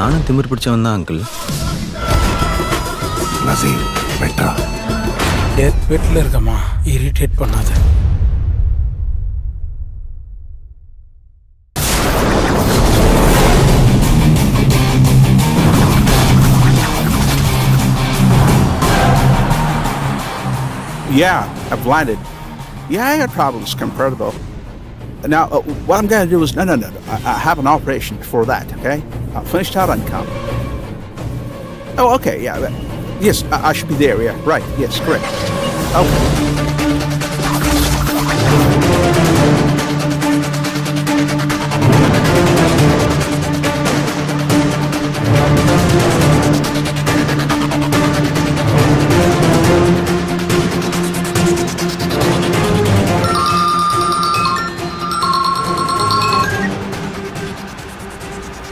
நானும் திமிர் பிடிச்சவன் தான் அங்கிள் நசீர் பெட்ரா டெத் பெட்டில் இருக்கம்மா இரிட்டேட் பண்ணாத Yeah, I've landed. Yeah, I had problems comparable. Now, uh, what I'm going to do is no, no, no. no. I, I have an operation before that. Okay, I'll finish that and come. Oh, okay. Yeah. uh, Yes, I, I should be there. Yeah. Right. Yes. Correct. Okay.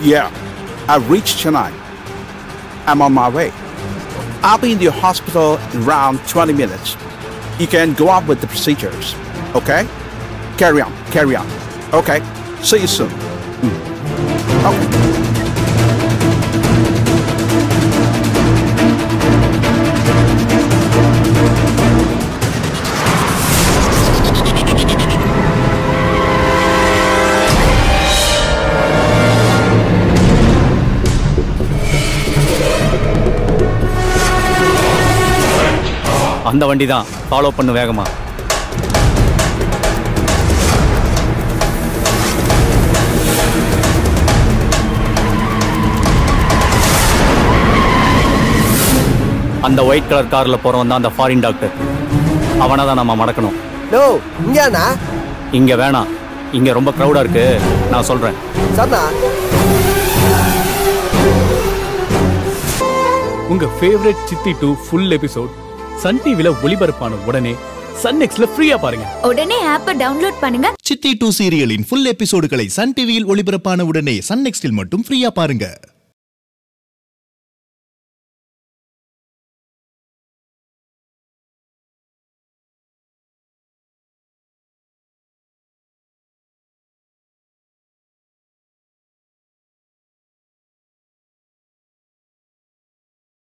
Yeah, I've reached Chennai. I'm on my way. I'll be in the hospital in around 20 minutes. You can go on with the procedures, okay? Carry on, carry on. Okay, see you soon. Mm. Okay. அந்த வண்டி தான் follow பண்ணு வேகமா. அந்த white colour கார்ல போறவன் தான் அந்த ஃபாரின் டாக்டர் அவனை தான் நம்ம மடக்கணும். நோ இங்கேண்ணா இங்க வேணாம். இங்க ரொம்ப க்ரௌடா இருக்கு. நான் சொல்றேன். சரிண்ணா. உங்க ஃபேவரட் சித்தி டூ ஃபுல் எபிசோட் சன் டிவில ஒளிபரப்பான உடனே சன் நெக்ஸ்ட்ல ஃப்ரீயா பாருங்க. உடனே ஆப்பை டவுன்லோட் பண்ணுங்க. சித்தி டூ சீரியலின் ஃபுல் எபிசோடுகளை சன் டிவியில் ஒளிபரப்பான உடனே சன் நெக்ஸ்டில் மட்டும் ஃப்ரீயா பாருங்க.